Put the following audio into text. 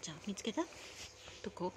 ちゃん見つけた？どこ？